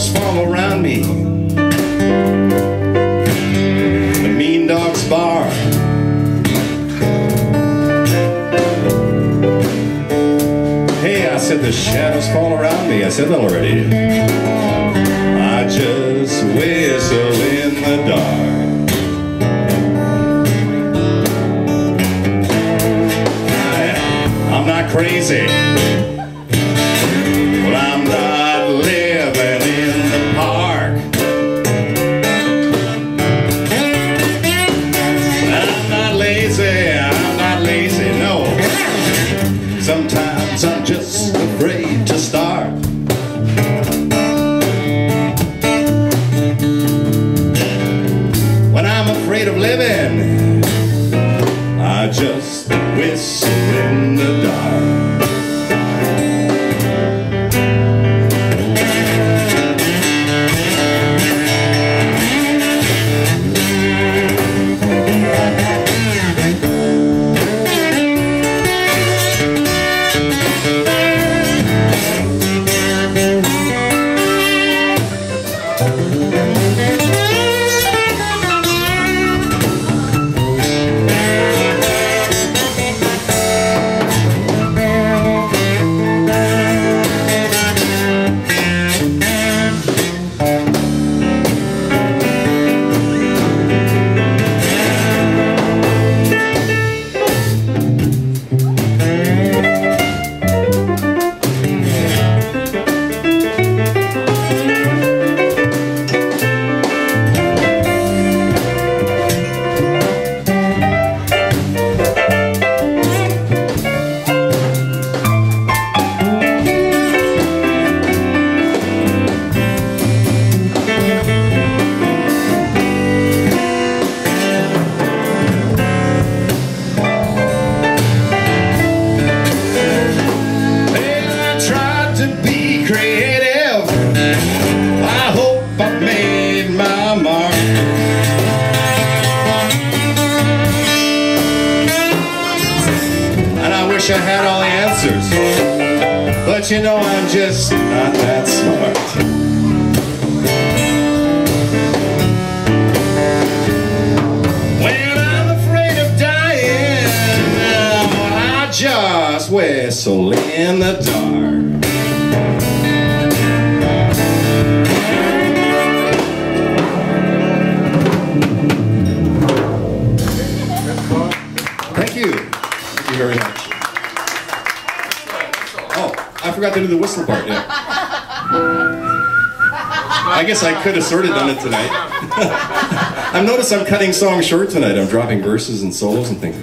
dogs fall around me. The mean dogs bar. Hey, I said the shadows fall around me. I said that already. I just whistle in the dark. I'm not crazy. Wish I had all the answers. But you know, I'm just not that smart. When I'm afraid of dying, I just whistle in the dark. I forgot to do the whistle part yet. I guess I could have sort of done it tonight. I've noticed I'm cutting songs short tonight. I'm dropping verses and solos and things.